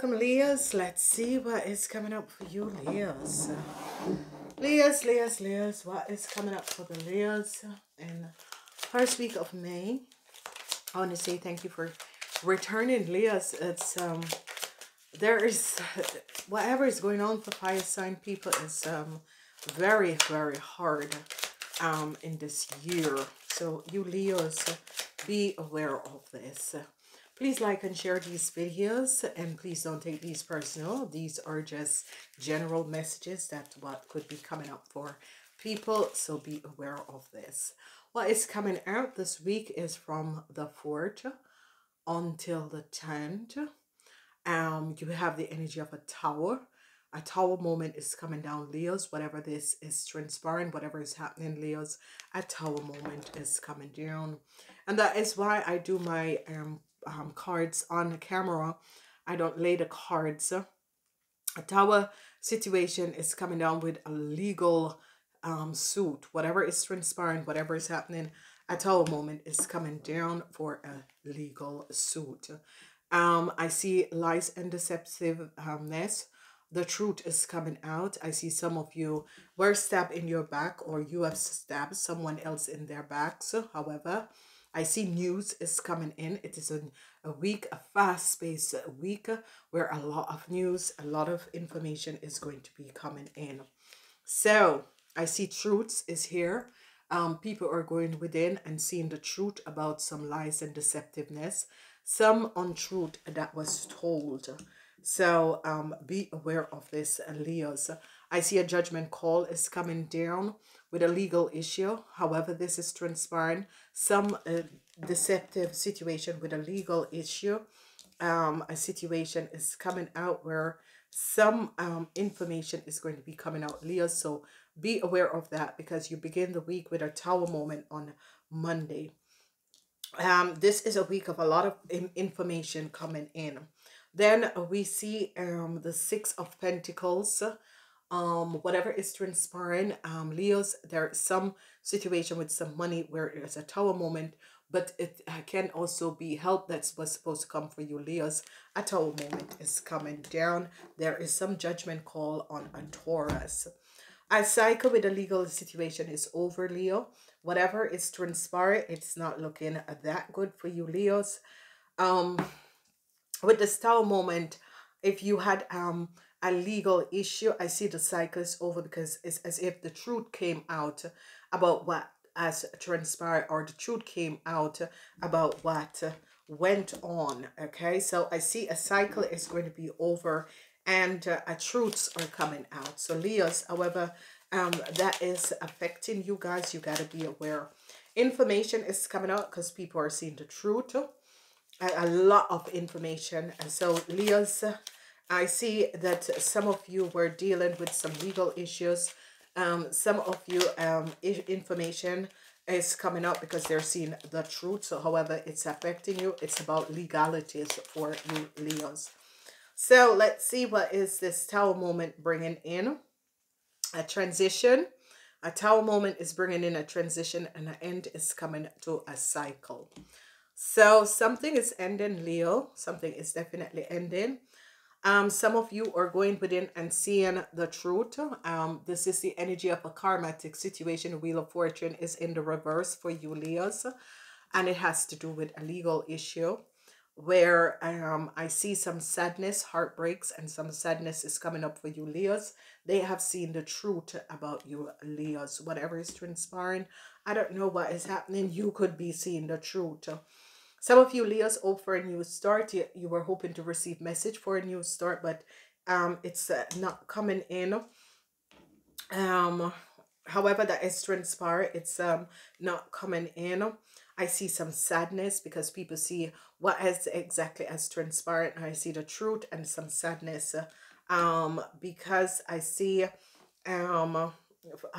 Welcome, Leos. Let's see what is coming up for you, Leos. Leos, Leos, Leos. What is coming up for the Leos in first week of May? I want to say thank you for returning, Leos. It's um, there is whatever is going on for fire sign people is um very very hard um in this year. So you Leos, be aware of this. Please like and share these videos and please don't take these personal. These are just general messages that what could be coming up for people. So be aware of this. What is coming out this week is from the 4th until the 10th. Um, you have the energy of a tower. A tower moment is coming down, Leos. Whatever this is transpiring, whatever is happening, Leos, a tower moment is coming down. And that is why I do my um um, cards on the camera. I don't lay the cards. A tower situation is coming down with a legal um, suit. Whatever is transpiring, whatever is happening, a tower moment is coming down for a legal suit. Um, I see lies and deceptiveness. The truth is coming out. I see some of you were stabbed in your back or you have stabbed someone else in their backs. However, I see news is coming in. It is a, a week, a fast-paced week where a lot of news, a lot of information is going to be coming in. So I see truths is here. Um, people are going within and seeing the truth about some lies and deceptiveness, some untruth that was told. So um, be aware of this, Leos. I see a judgment call is coming down with a legal issue. However, this is transpiring. Some uh, deceptive situation with a legal issue. Um, a situation is coming out where some um, information is going to be coming out, Leo. So be aware of that because you begin the week with a tower moment on Monday. Um, this is a week of a lot of information coming in. Then we see um, the Six of Pentacles um whatever is transpiring um leos there is some situation with some money where there's a tower moment but it uh, can also be help that's was supposed to come for you leos. A tower moment is coming down. There is some judgment call on a taurus a cycle with a legal situation is over leo. Whatever is transpiring it's not looking that good for you leos. Um with this tower moment if you had um a legal issue. I see the cycle is over because it's as if the truth came out about what has transpired or the truth came out about what went on. Okay, so I see a cycle is going to be over and uh, a truths are coming out. So Leos, however, um, that is affecting you guys. You got to be aware. Information is coming out because people are seeing the truth. A, a lot of information. And so Leos, I see that some of you were dealing with some legal issues. Um, some of you um, information is coming up because they're seeing the truth. So however it's affecting you, it's about legalities for you Leos. So let's see what is this tower moment bringing in. A transition. A tower moment is bringing in a transition and an end is coming to a cycle. So something is ending, Leo. Something is definitely ending. Um, some of you are going within and seeing the truth. Um, this is the energy of a karmatic situation. Wheel of Fortune is in the reverse for you, Leos. And it has to do with a legal issue where um, I see some sadness, heartbreaks, and some sadness is coming up for you, Leos. They have seen the truth about you, Leos. Whatever is transpiring, I don't know what is happening. You could be seeing the truth. Some of you Leos hope for a new start. You, you were hoping to receive message for a new start, but um, it's uh, not coming in. Um, however, that is transpired. It's um not coming in. I see some sadness because people see what is exactly as transpired. I see the truth and some sadness. Um, because I see um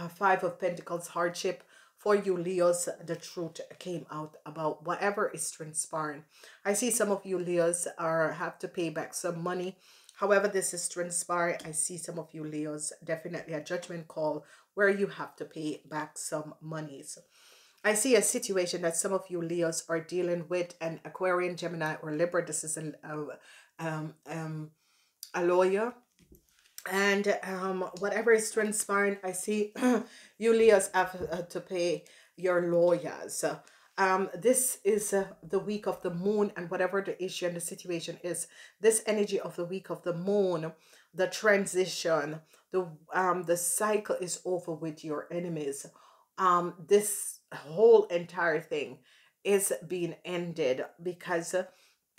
five of Pentacles hardship for you Leos, the truth came out about whatever is transpiring. I see some of you Leos are have to pay back some money. However, this is transpiring. I see some of you Leos definitely a judgment call where you have to pay back some monies. I see a situation that some of you Leos are dealing with an Aquarian, Gemini, or Libra. This is a, um, um, a lawyer and um, whatever is transpiring, I see you Leos have uh, to pay your lawyers. Um, this is uh, the week of the moon, and whatever the issue and the situation is, this energy of the week of the moon, the transition, the um, the cycle is over with your enemies. Um, this whole entire thing is being ended because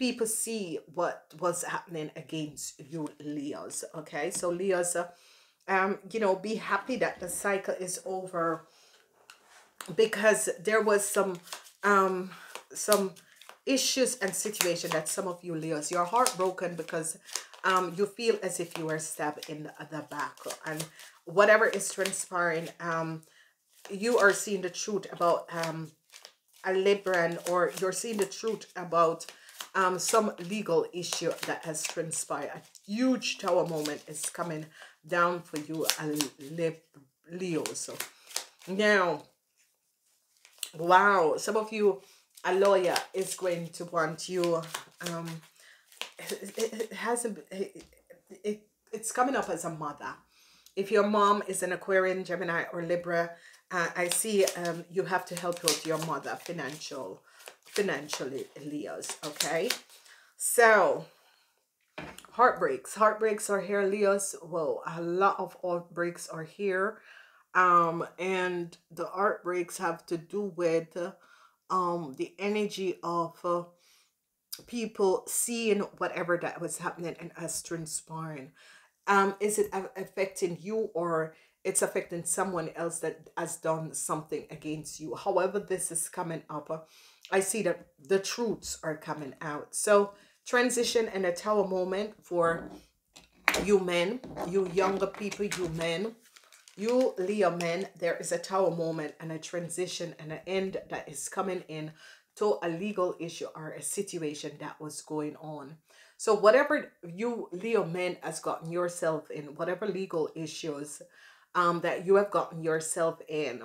people see what was happening against you leos okay? So leos uh, um you know be happy that the cycle is over because there was some um some issues and situation that some of you leos you're heartbroken because um you feel as if you were stabbed in the back. And whatever is transpiring um you are seeing the truth about um a libran or you're seeing the truth about um, some legal issue that has transpired. A huge tower moment is coming down for you, a Leo. So now, wow, some of you, a lawyer is going to want you. Um, it, it hasn't. It, it, it's coming up as a mother. If your mom is an Aquarian, Gemini, or Libra, uh, I see um, you have to help out your mother financial financially, Leos, okay? So, heartbreaks. Heartbreaks are here, Leos. Whoa, a lot of heartbreaks are here. Um, and the heartbreaks have to do with um the energy of uh, people seeing whatever that was happening and us transpiring. Um, is it affecting you or it's affecting someone else that has done something against you? However, this is coming up. I see that the truths are coming out. So transition and a tower moment for you men, you younger people, you men, you Leo men, there is a tower moment and a transition and an end that is coming in to a legal issue or a situation that was going on. So whatever you Leo men has gotten yourself in, whatever legal issues um, that you have gotten yourself in,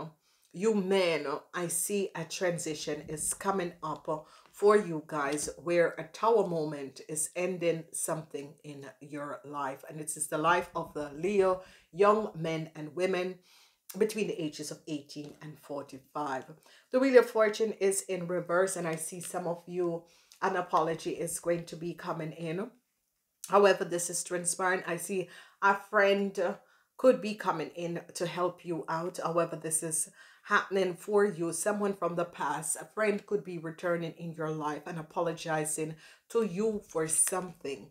you men, I see a transition is coming up for you guys where a tower moment is ending something in your life. And it is the life of the Leo young men and women between the ages of 18 and 45. The Wheel of Fortune is in reverse and I see some of you, an apology is going to be coming in. However, this is transparent. I see a friend could be coming in to help you out. However, this is happening for you. Someone from the past, a friend could be returning in your life and apologizing to you for something.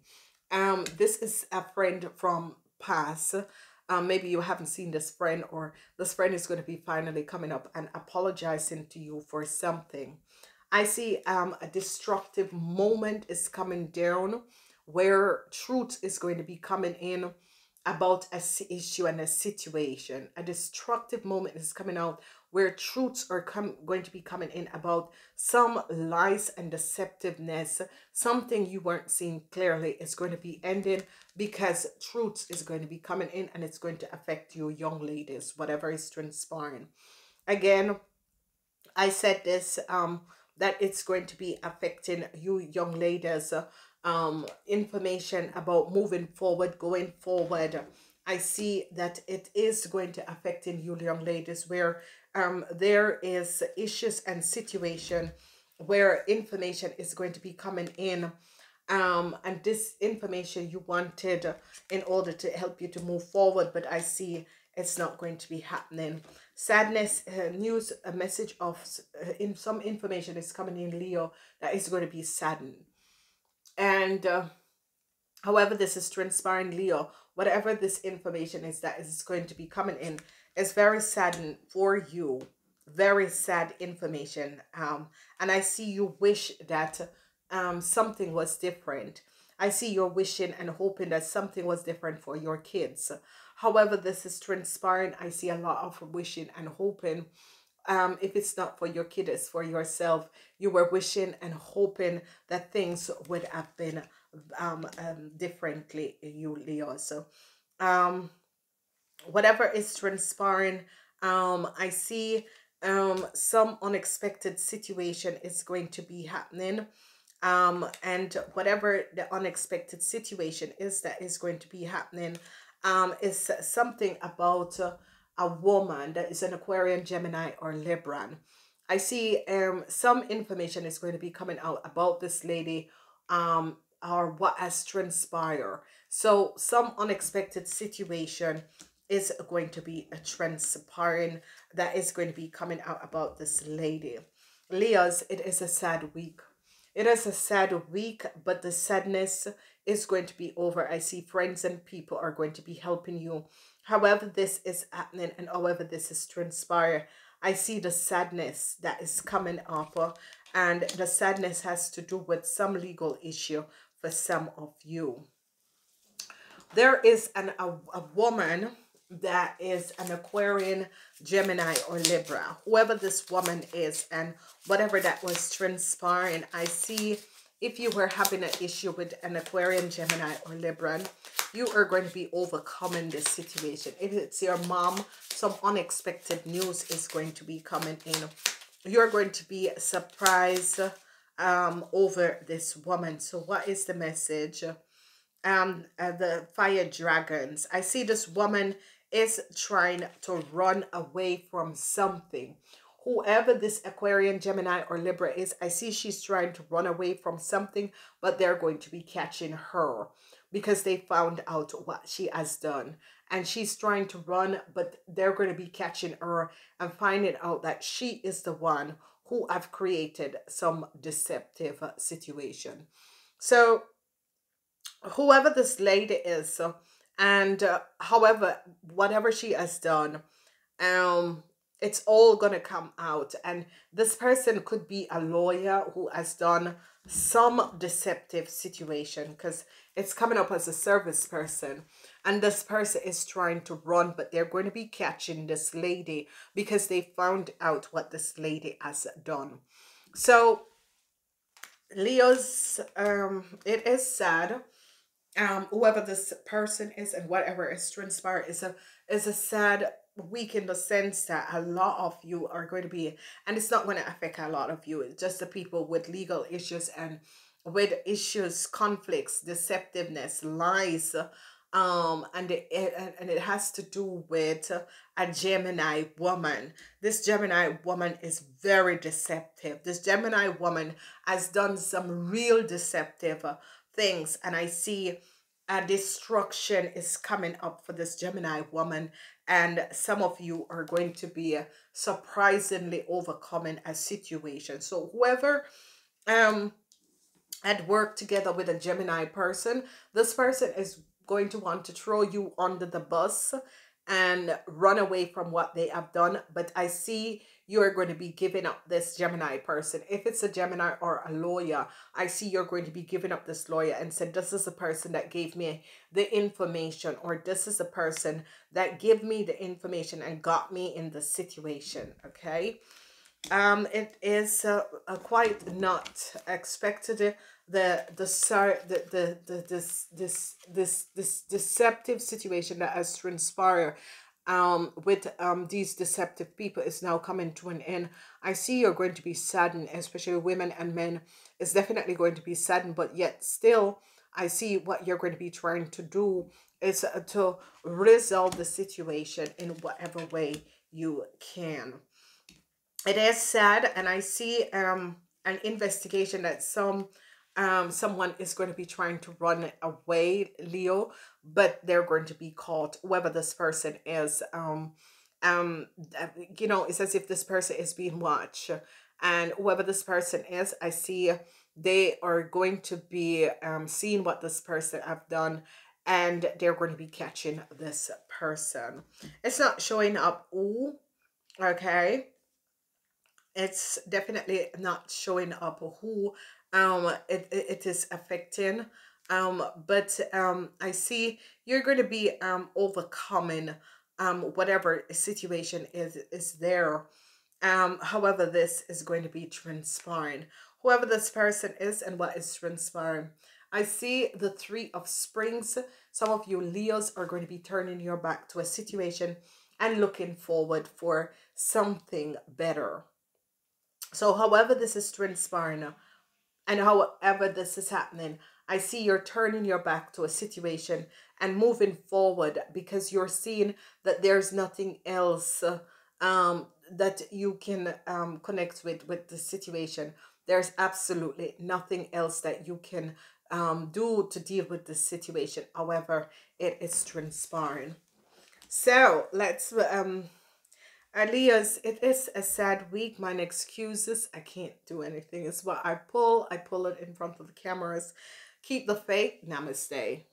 Um, this is a friend from past. Um, maybe you haven't seen this friend or this friend is going to be finally coming up and apologizing to you for something. I see um, a destructive moment is coming down where truth is going to be coming in about a issue and a situation. A destructive moment is coming out where truths are going to be coming in about some lies and deceptiveness. Something you weren't seeing clearly is going to be ending because truths is going to be coming in and it's going to affect you young ladies, whatever is transpiring. Again, I said this, um, that it's going to be affecting you young ladies um, information about moving forward, going forward, I see that it is going to affecting you young ladies where um, there is issues and situation where information is going to be coming in um, and this information you wanted in order to help you to move forward but I see it's not going to be happening. Sadness uh, news a message of uh, in some information is coming in Leo that is going to be saddened. And uh, however this is transpiring, Leo, whatever this information is that is going to be coming in, is very saddened for you. Very sad information. Um, and I see you wish that um, something was different. I see you're wishing and hoping that something was different for your kids. However, this is transpiring. I see a lot of wishing and hoping um, if it's not for your kid, it's for yourself. You were wishing and hoping that things would have been um, um differently, you Leo. So, um, whatever is transpiring, um, I see um some unexpected situation is going to be happening um, and whatever the unexpected situation is that is going to be happening um, is something about uh, a woman that is an Aquarian, Gemini, or Libran. I see um, some information is going to be coming out about this lady um, or what has transpired. So some unexpected situation is going to be a transpiring that is going to be coming out about this lady. Leos, it is a sad week. It is a sad week, but the sadness is going to be over. I see friends and people are going to be helping you. However this is happening and however this is transpired, I see the sadness that is coming up uh, and the sadness has to do with some legal issue for some of you. There is an, a, a woman that is an Aquarian, Gemini, or Libra. Whoever this woman is and whatever that was transpiring, I see if you were having an issue with an Aquarian, Gemini, or Libra, you are going to be overcoming this situation. If it's your mom, some unexpected news is going to be coming in. You're going to be surprised um, over this woman. So what is the message? Um, uh, the fire dragons. I see this woman is trying to run away from something. Whoever this Aquarian, Gemini, or Libra is, I see she's trying to run away from something, but they're going to be catching her because they found out what she has done. And she's trying to run, but they're going to be catching her and finding out that she is the one who have created some deceptive situation. So whoever this lady is, and uh, however whatever she has done um it's all gonna come out. And this person could be a lawyer who has done some deceptive situation because it's coming up as a service person. And this person is trying to run but they're going to be catching this lady because they found out what this lady has done. So leo's um it is sad. Um whoever this person is and whatever is transpired is a is a sad week in the sense that a lot of you are going to be and it's not going to affect a lot of you it's just the people with legal issues and with issues conflicts deceptiveness lies um and it, it and it has to do with a gemini woman. This gemini woman is very deceptive. This gemini woman has done some real deceptive things and I see a destruction is coming up for this Gemini woman and some of you are going to be surprisingly overcoming a situation. So whoever um had worked together with a Gemini person, this person is going to want to throw you under the bus and run away from what they have done. But I see you're going to be giving up this Gemini person. If it's a Gemini or a lawyer, I see you're going to be giving up this lawyer and said, this is the person that gave me the information or this is the person that gave me the information and got me in the situation. Okay. Um, it is uh, uh, quite not expected the the the the the, the this this this this deceptive situation that has transpired um, with um, these deceptive people is now coming to an end. I see you're going to be saddened, especially women and men. It's definitely going to be saddened, but yet still, I see what you're going to be trying to do is uh, to resolve the situation in whatever way you can. It is sad, and I see um, an investigation that some um, someone is going to be trying to run away, Leo, but they're going to be caught, whoever this person is. Um, um, you know, it's as if this person is being watched. And whoever this person is, I see they are going to be um, seeing what this person have done and they're going to be catching this person. It's not showing up who, okay? It's definitely not showing up who um it, it, it is affecting. Um but um i see you're going to be um overcoming um whatever situation is is there. Um however this is going to be transpiring. Whoever this person is and what is transpiring. I see the three of springs. Some of you leos are going to be turning your back to a situation and looking forward for something better. So however this is transpiring And however this is happening, I see you're turning your back to a situation and moving forward because you're seeing that there's nothing else um, that you can um, connect with with the situation. There's absolutely nothing else that you can um, do to deal with this situation. However, it is transpiring. So let's um Elias, it is a sad week. Mine excuses. I can't do anything. It's what I pull. I pull it in front of the cameras. Keep the faith. Namaste.